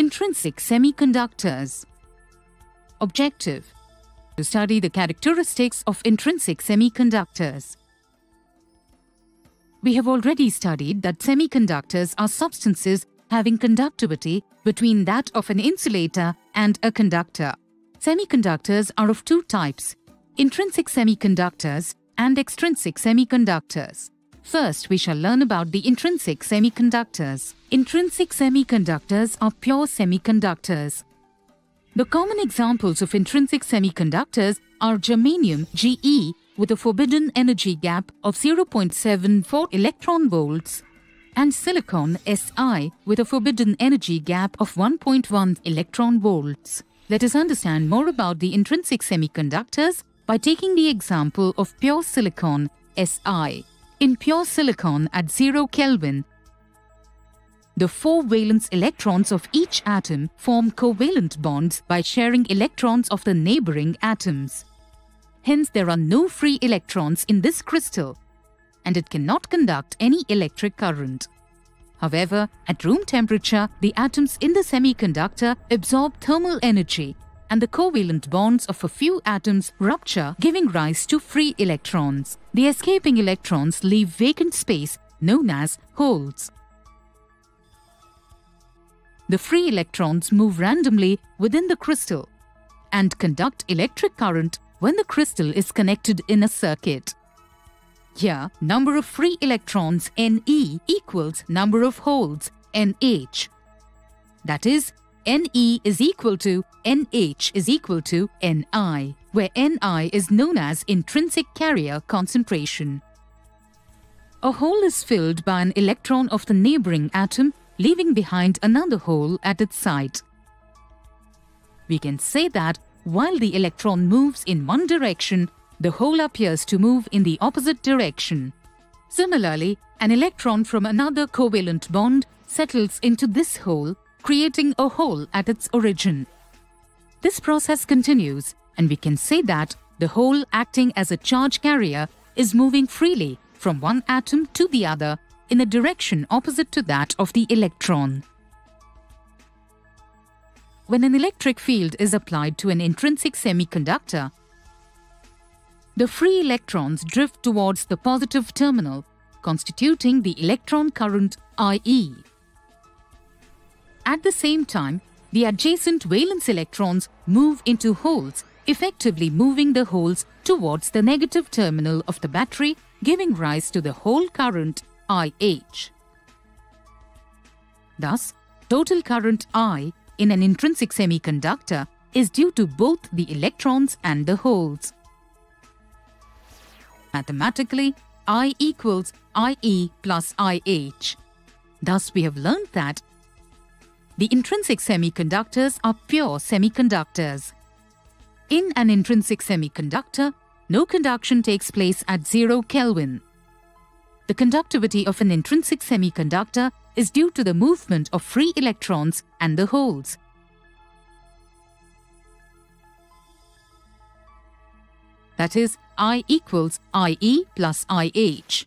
Intrinsic semiconductors. Objective To study the characteristics of intrinsic semiconductors. We have already studied that semiconductors are substances having conductivity between that of an insulator and a conductor. Semiconductors are of two types intrinsic semiconductors and extrinsic semiconductors. First, we shall learn about the intrinsic semiconductors. Intrinsic semiconductors are pure semiconductors. The common examples of intrinsic semiconductors are germanium Ge with a forbidden energy gap of 0.74 electron volts and silicon Si with a forbidden energy gap of 1.1 electron volts. Let us understand more about the intrinsic semiconductors by taking the example of pure silicon Si. In pure silicon at 0 Kelvin, the four valence electrons of each atom form covalent bonds by sharing electrons of the neighboring atoms. Hence, there are no free electrons in this crystal, and it cannot conduct any electric current. However, at room temperature, the atoms in the semiconductor absorb thermal energy and the covalent bonds of a few atoms rupture, giving rise to free electrons. The escaping electrons leave vacant space known as holes. The free electrons move randomly within the crystal and conduct electric current when the crystal is connected in a circuit. Here, number of free electrons Ne equals number of holes NH. That is, Ne is equal to NH is equal to Ni, where Ni is known as intrinsic carrier concentration. A hole is filled by an electron of the neighboring atom, leaving behind another hole at its site. We can say that while the electron moves in one direction, the hole appears to move in the opposite direction. Similarly, an electron from another covalent bond settles into this hole, creating a hole at its origin. This process continues, and we can say that the hole acting as a charge carrier is moving freely from one atom to the other in a direction opposite to that of the electron. When an electric field is applied to an intrinsic semiconductor, the free electrons drift towards the positive terminal, constituting the electron current IE. At the same time, the adjacent valence electrons move into holes, effectively moving the holes towards the negative terminal of the battery, giving rise to the hole current IH. Thus, total current I in an intrinsic semiconductor is due to both the electrons and the holes. Mathematically, I equals IE plus IH. Thus, we have learned that the intrinsic semiconductors are pure semiconductors. In an intrinsic semiconductor, no conduction takes place at 0 Kelvin. The conductivity of an intrinsic semiconductor is due to the movement of free electrons and the holes. That is, I equals IE plus IH.